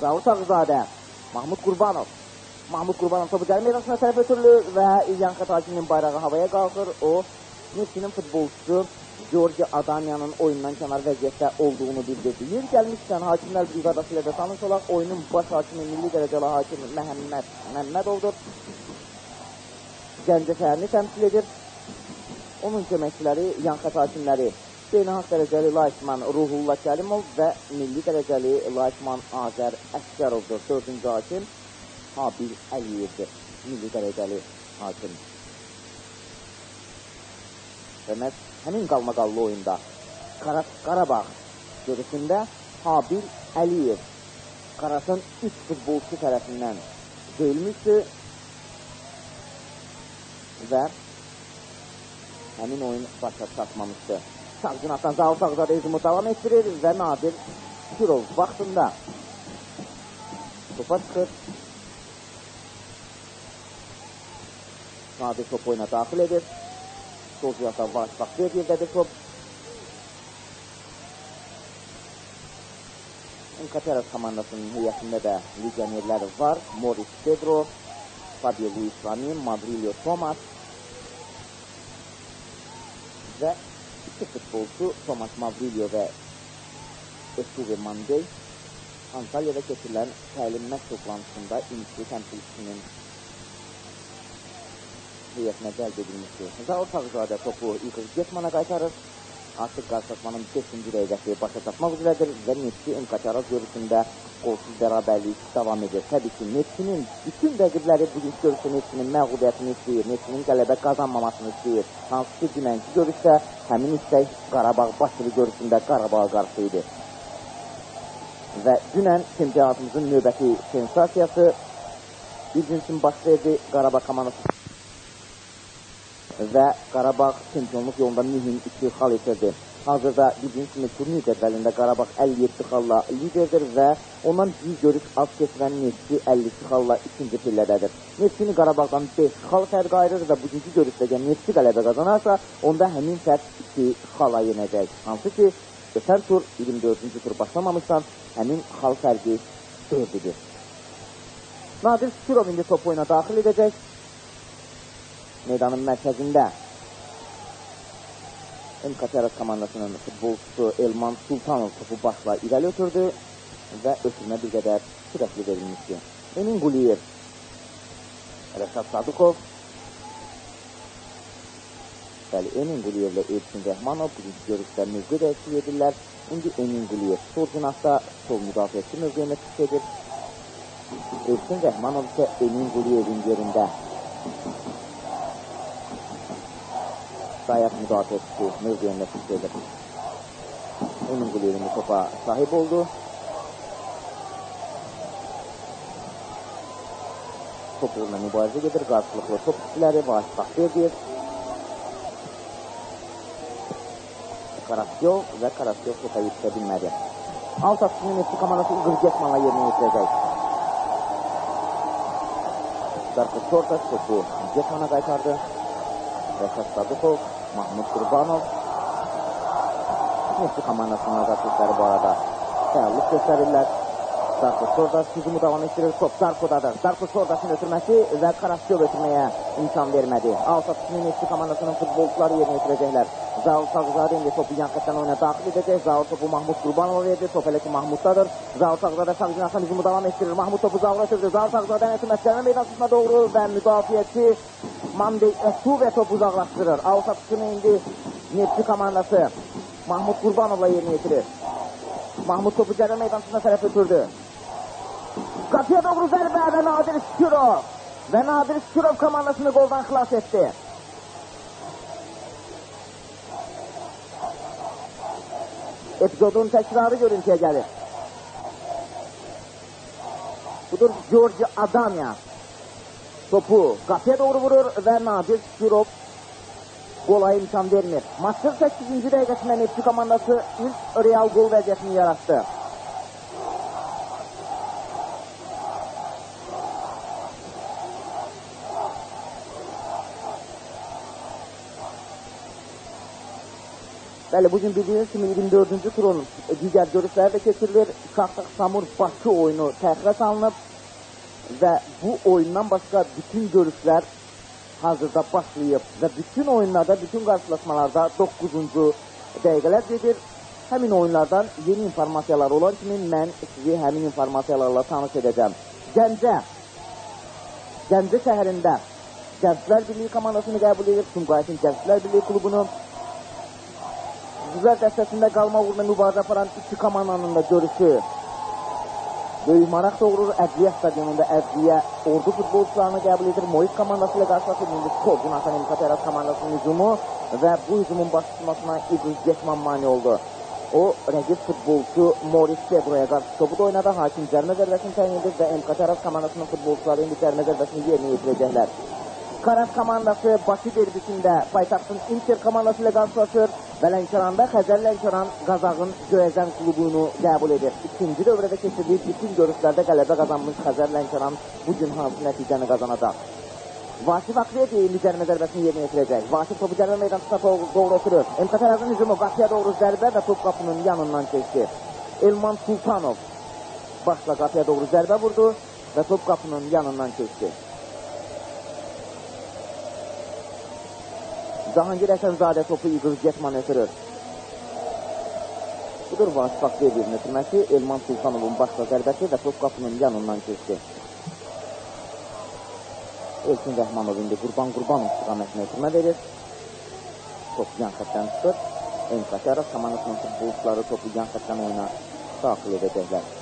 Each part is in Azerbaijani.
Zavut Ağzadə, Mahmud Qurbanov. Mahmud Qurbanov topu cərimə meydançasına tərəf ötürülür və İlyan Xətakinin bayrağı havaya qalxır. O, Neftçinin futbolçusu Georgi Adamyanın oyundan kənar vəziyyətdə olduğunu bildirdi. Yer gəlmişkən Hakimlər Briqadası ilə də tanış olaq. Oyunun baş hakimi milli dərəcəli hakim Məhəmməd Məmmədovdur. Gəncə şəhərini təmsil edir. Onun köməkçiləri, yan xətt hakimləri beynəlxalq dərəcəli Layışman Ruhullah Kərimov və milli dərəcəli Layışman Azər Əskərovdur. Dördüncü hakim Habil Əliyevdir. Milli dərəcəli hakim. Və məhz həmin qalmaqallı oyunda Qara Qarabağ görüşündə Habil Əliyev Qarasan 3 futbolçu tərəfindən döyülmüşdü və həmin oyun başa çatmamışdı. Sağ cinatdan Zaur Sağzadə hücumu davam etdirir və Nadir Şirov vaxtında topa çıxır. Nadir top oyuna daxil edir. Sol cinatdan Vaş Baxtiyar yerdədir top. Enkateras komandasının heyətində də legionerlər var. Morris Pedro, Fabio Luis Ramin, Madrilio Thomas və iki futbolçu Thomas Mavrilio və Estuve Mandey Antalya'da keçirilən təlim məşq toplantısında İmsi təmsilçisinin heyətinə cəlb edilmişdir. Zaur Tağzadə topu İqır Getmana qaytarır. Artıq qarşılaşmanın 5-ci dəqiqəsi başa çatmaq üzrədir və Messi Enkaçaraz görüşündə qolsuz bərabərlik davam edir. Təbii ki, Messinin bütün rəqibləri bugünkü görüşdə Messinin məğlubiyyətini istəyir, Messinin qələbə qazanmamasını istəyir. Hansı ki, dünənki görüşdə həmin istək Qarabağ Bakırı görüşündə Qarabağa qarşı idi. Və dünən çempionatımızın növbəti sensasiyası gün üçün baş verdi Qarabağ komandası və Qarabağ çempionluq yolunda mühüm iki xal itirdi. Hazırda bildiyiniz kimi turnir cədvəlində Qarabağ 57 xalla liderdir və ondan bir görüş az keçirən Nefsi 52 xalla ikinci pillədədir. Nefsini Qarabağdan 5 xal fərq ayırır və bugünkü görüşdə Nefsi qələbə qazanarsa, onda həmin fərq 2 xala yenəcək. Hansı ki, ötən tur 24-cü tur başlamamışdan həmin xal fərqi 4-dür. Nadir Şükürov indi top oyuna daxil edəcək meydanın mərkəzində MKTRS komandasının futbolçusu Elman Sultanov topu başla irəli ötürdü və ötürmə bir qədər sürətli verilmişdi. Emin Quliyev, Rəşad Sadıqov, bəli, Emin Quliyev ilə Elçin Rəhmanov bugünkü görüşdə mövqe dəyişiklik edirlər. İndi Emin Quliyev sol cinahda sol müdafiəçi mövqeyində çıxış edir. Elçin Rəhmanov isə Emin Quliyevin yerində Sayaq müdafiəçisi mövqeyində çıxış edir. Emin Quliyevin topa sahib oldu. Top uğruna mübarizə gedir. Qarşılıqlı top ikisiləri Vahid Baxverdiyev. Karasyov və Karasyov topa yetişə bilmədi. Alt atışının eski komandası İqır Getmanla yerinə yetirəcək. Darko Çortaş topu Getmana qaytardı. Rəşad Sadıqov, Mahmud Qurbanov. Messi komandasının azartlıqları bu arada fəallıq göstərirlər. Darko Sordas hücumu davam etdirir. Top Darkodadır. Darko Sordasın ötürməsi və Karasyov ötürməyə imkan vermədi. Alt atışını Messi komandasının futbolçuları yerinə yetirəcəklər. Zaur Sağzadə indi topu yan xətdən oyuna daxil edəcək. Zaur topu Mahmud Qurbanova verdi. Top elə ki Mahmuddadır. Zaur Sağzadə sağ cinahdan hücumu davam etdirir. Mahmud topu Zaura ötürdü. Zaur Sağzadə ötürməsindən meydansına doğru və müdafiəçi Mandi Esu və topu uzaqlaşdırır. Alt atışını indi Messi komandası Mahmud Qurbanovla yerinə yetirir. Mahmud topu cərə meydansına tərəf ötürdü. Qapıya doğru zərbə və Nadir Şükürov. Və Nadir Şükürov komandasını qoldan xilas etdi. Epizodun təkrarı görüntüyə gəlir. Budur Georgi Adamya. Topu qapıya doğru vurur və Nadir Şükürov qola imkan vermir. Maçın 8-ci dəqiqəsində Nefsi komandası ilk real qol vəziyyətini yaratdı. Bəli, bugün bildiyiniz kimi 24-cü turun digər görüşləri də keçirilir. Şaxtaq Samur Bakı oyunu təxirə salınıb və bu oyundan başqa bütün görüşlər hazırda başlayıb və bütün oyunlarda, bütün qarşılaşmalarda 9-cu dəqiqələr gedir. Həmin oyunlardan yeni informasiyalar olan kimi mən sizi həmin informasiyalarla tanış edəcəm. Gəncə, Gəncə şəhərində Gənclər Birliyi komandasını qəbul edib, Sumqayıtın Gənclər Birliyi klubunu Güzel dəstəsində qalma uğruna mübarizə aparan iki komandanın da görüşü böyük maraq doğurur. Ədliyə stadionunda Ədliyə ordu futbolçularını qəbul edir. Moik komandası ilə qarşılaşır. İndi Korcun Atan Emkateras komandasının hücumu və bu hücumun baş tutmasına İbruz Getman mani oldu. O rəqib futbolçu Moris Pedro'ya qarşı topu da oynadı. Hakim cərmə zərbəsini təyin edir və Emkateras komandasının futbolçuları indi cərmə zərbəsini yerinə yetirəcəklər. Karas komandası Bakı derbisində paytaxtın Inter komandası ilə qarşılaşır və Lənkəranda Xəzər Lənkəran Qazağın Göyəzən klubunu qəbul edir. İkinci dövrədə keçirdiyi bütün görüşlərdə qələbə qazanmış Xəzər Lənkəran bu gün hansı nəticəni qazanacaq? Vasif Akvedi indi cərimə zərbəsini yerinə yetirəcək. Vasif topu cərimə meydançısına doğru ötürür. Emkatarazın hücumu qapıya doğru zərbə və top qapının yanından keçdi. Elman Sultanov başla qapıya doğru zərbə vurdu və top qapının yanından keçdi. Cahangir Əsənzadə topu Igor Getman ötürür. Budur Vasif Akvediyev ötürməsi, Elman Sultanovun başla zərbəsi və top qapının yanından keçdi. Elçin Rəhmanov indi Qurban Qurbanov istiqamətini ötürmə verir. Top yan xətdən çıxır. Enkatara komandasının futbolçuları topu yan xətdən oyuna daxil edəcəklər.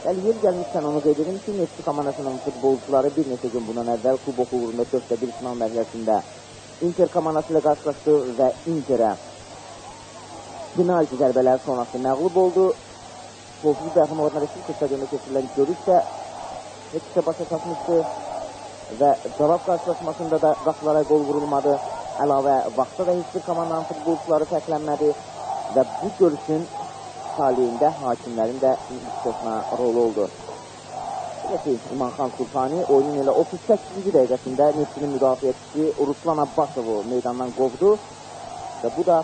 Bəli, yer gəlmişkən onu qeyd edim ki, Meksika komandasının futbolçuları bir neçə gün bundan əvvəl kubok uğrunda 4-də 1 final mərhələsində Inter komandası ilə qarşılaşdı və Interə penalti zərbələri sonrası məğlub oldu. Qolsuz Bəyxanov Respublika stadionunda keçirilən görüş də heç də başa çatmışdı və cavab qarşılaşmasında da qapılara qol vurulmadı. Əlavə vaxtda da heç bir komandanın futbolçuları təklənmədi və bu görüşün taleyində hakimlərin də müstəsna rolu oldu. Belə ki, İmanxan Sultani oyunun elə 38-ci dəqiqəsində Neftinin müdafiəçisi Ruslan Abbasovu meydandan qovdu və bu da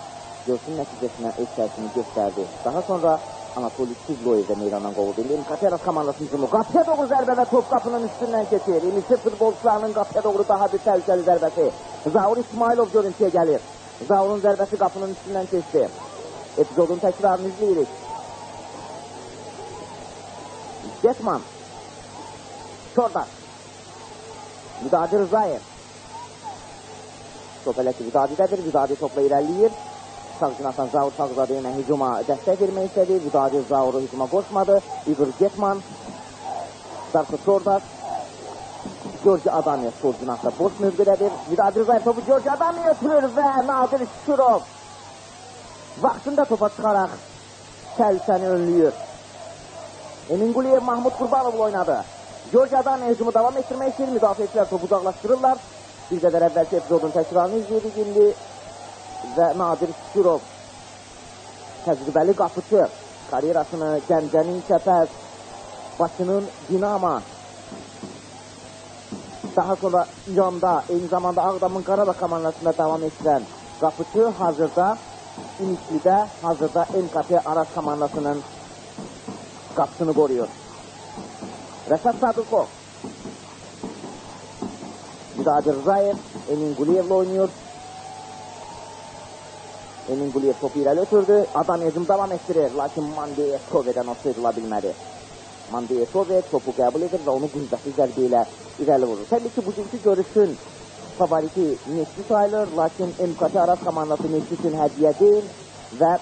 görsün nəticəsinə öz təsirini göstərdi. Daha sonra Anatoli Tuzloyev də meydandan qovuldu. İndi Kateras komandası hücumu qapıya doğru zərbə və top qapının üstündən keçir. İmişli futbolçularının qapıya doğru daha bir təhlükəli zərbəsi. Zaur İsmailov görüntüyə gəlir. Zaurun zərbəsi qapının üstündən keçdi. Epizodun təkrarını izləyirik. Getman. Şordan. Vidadi Rızayev. Top elə ki, Vidadidədir. Vidadi topla irəliyir. Sağ cinahdan Zaur Sağzadə ilə hücuma dəstək vermək istədi. Vidadi Zauru hücuma qoşmadı. Igor Getman. Darko Şordas. Georgi Adamiya sol cinahda boş mövqedədir. Vidadi Rızayev topu Georgi Adamiya ötürür və Nadir Şükürov vaxtında topa çıxaraq Kəlsəni önlüyür. Emin Quliyev Mahmud Qurbanovla oynadı. Georgi Adamiya hücumu davam etdirmək istəyir. Müdafiəçilər topu uzaqlaşdırırlar. Bir qədər əvvəlki epizodun təkrarını izləyirik indi və Nadir Şükürov təcrübəli qapıcı karyerasını Gəncənin Kəpəz, Bakının Dinama, daha sonra İranda, eyni zamanda Ağdamın Qarabağ komandasında davam etdirən qapıcı hazırda İmişlidə, hazırda MKT Aras komandasının qapısını qoruyur. Rəşad Sadıqov. Müdadir Rzayev Emin Quliyevlə oynayır. Emin Quliyev topu irəli ötürdü. Adam hücum davam etdirir. Lakin Mandeyə Sovedən o sıyrıla bilmədi. Mandeyə Sove topu qəbul edir və onu qüvvətli zərbə ilə irəli vurur. Təbii ki, bugünkü görüşün favoriti Messi sayılır. Lakin MKT Aras komandası Messi üçün hədiyyə deyil və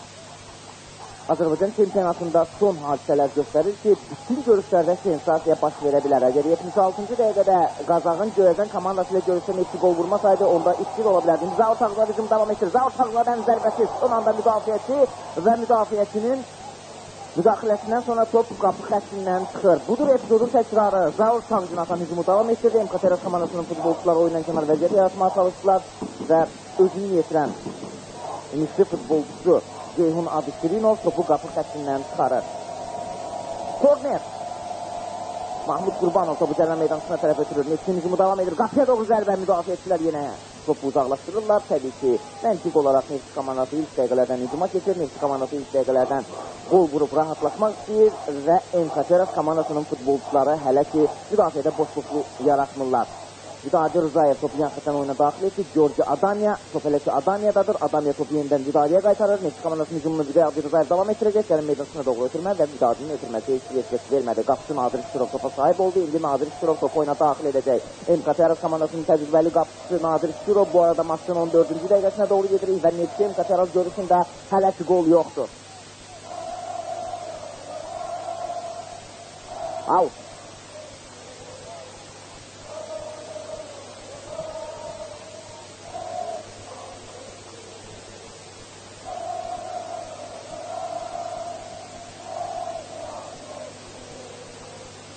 Azərbaycan çempionatında son hadisələr göstərir ki, bütün görüşlərdə sensasiya baş verə bilər. Əgər 76-cı dəqiqədə Qazağın Göyəzən komandası ilə görüşdə Messi qol vurmasaydı, onda 2 ola bilərdi. Zaur Tağlar hücum davam edir. Zaur Tağlardan zərbəsi son anda müdafiəçi və müdafiəçinin müdaxiləsindən sonra top qapı xəttindən çıxır. Budur epizodun təkrarı. Zaur Tağcın atan hücumu davam etdirdi. MKTRS komandasının futbolçuları oyundan kənar vəziyyət yaratmağa çalışdılar və özünü yetirən Misri futbolçusu Ceyhun Abisirinov topu qapı xəttindən çıxarır. Korner. Mahmud Qurbanov topu cərmə meydançısına tərəf ötürür. Messi hücumu davam edir. Qapıya doğru zərbə müdafiəçilər yenə. Topu uzaqlaşdırırlar. Təbii ki, məntiq olaraq Neft komandası ilk dəqiqələrdən hücuma keçir. Neft komandası ilk dəqiqələrdən qol vurub rahatlaşmaq istəyir və MKTRS komandasının futbolçuları hələ ki, müdafiədə boşluqlu yaratmırlar. Vidadi Rızayev topu yan xətdən oyuna daxil etdi. Georgi Adanya, top elə ki Adanyadadır. Adanya topu yenidən Vidadiyə qaytarır. Meksika komandasının hücumunu Vidadi Rızayev davam etdirəcək. Gəlin meydansına doğru ötürmə və Vidadinin ötürməsi heç etkisi vermədi. Qapıçı Nadir Şirov topa sahib oldu. İndi Nadir Şirov topu oyuna daxil edəcək. MKTRS komandasının təcrübəli qapıçısı Nadir Şirov bu arada maçın 14-cü dəqiqəsinə doğru gedirik və Neftçi MKTRS görüşündə hələ ki qol yoxdur. Out.